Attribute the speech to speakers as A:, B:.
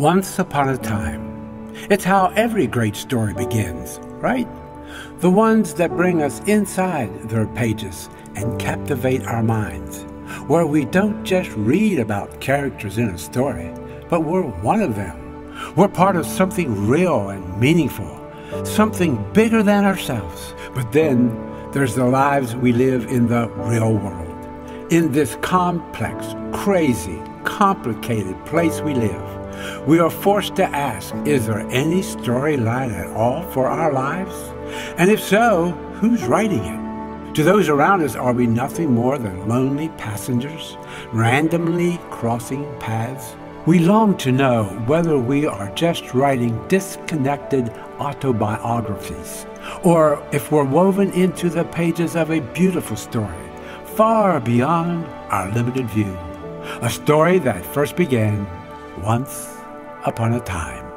A: Once upon a time. It's how every great story begins, right? The ones that bring us inside their pages and captivate our minds, where we don't just read about characters in a story, but we're one of them. We're part of something real and meaningful, something bigger than ourselves. But then there's the lives we live in the real world. In this complex, crazy, complicated place we live, we are forced to ask is there any storyline at all for our lives? And if so, who's writing it? To those around us, are we nothing more than lonely passengers, randomly crossing paths? We long to know whether we are just writing disconnected autobiographies, or if we're woven into the pages of a beautiful story far beyond our limited view. A story that first began once upon a time.